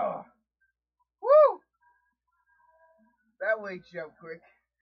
Oh. Woo! That wakes you up quick.